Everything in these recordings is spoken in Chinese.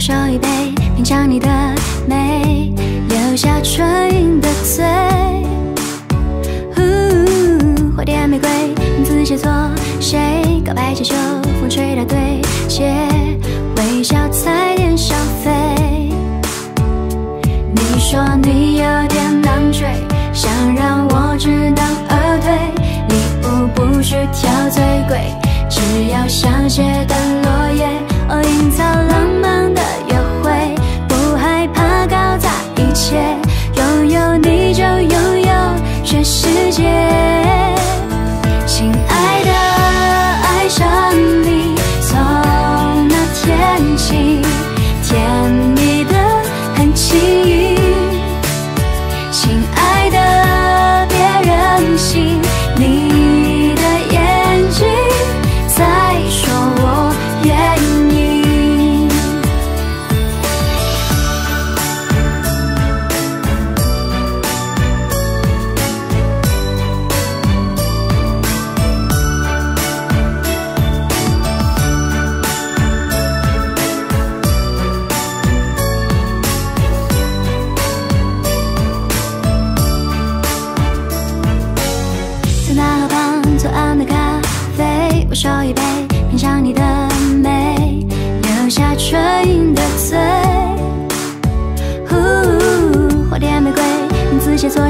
手一杯品尝你的美留下唇印的嘴。花店玫瑰名字写错谁告白气球风吹到对街微笑在天上飞你说你有点难追想让我知难而退礼物不需挑最贵只要香榭的落叶我营造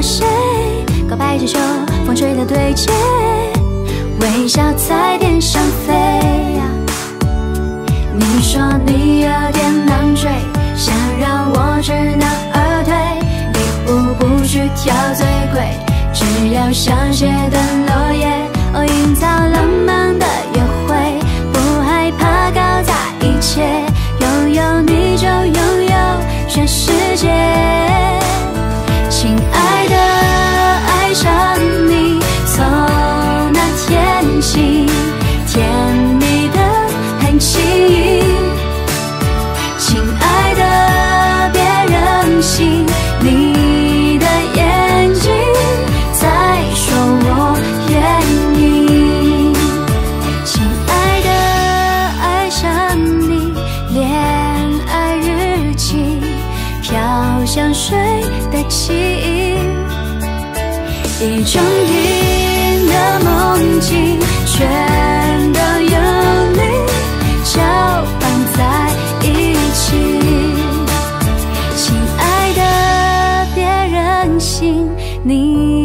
谁？告白气球，风吹的对街，微笑在天上飞。你说你有点难追，想让我知难而退，礼物不需挑最贵，只要香榭的落叶，哦，营造浪漫的约会，不害怕搞砸一切，拥有你就拥有全世界的记忆，一整瓶的梦境，全都有你搅拌在一起。亲爱的，别任性，你。